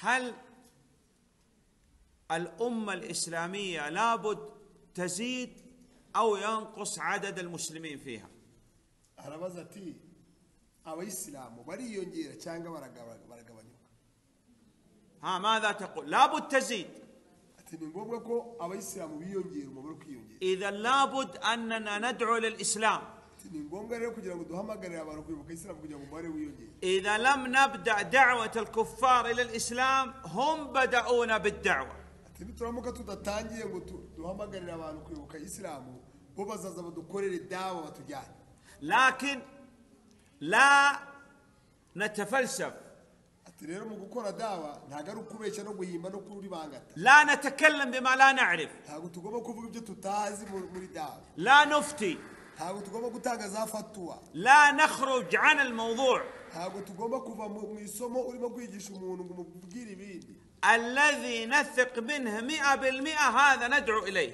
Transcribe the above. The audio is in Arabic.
هل الأمة الإسلامية لابد تزيد أو ينقص عدد المسلمين فيها؟ ها ماذا تقول لابد تزيد إذا لابد أننا ندعو للإسلام إذا لم نبدأ دعوة الكفار إلى الإسلام هم بدأونا بالدعوة لكن لا نتفلسف لا نتكلم بما لا نعرف لا نفتي لا نخرج عن الموضوع. الذي نثق منه مئة بالمئة هذا ندعو إليه.